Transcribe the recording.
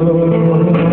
Oh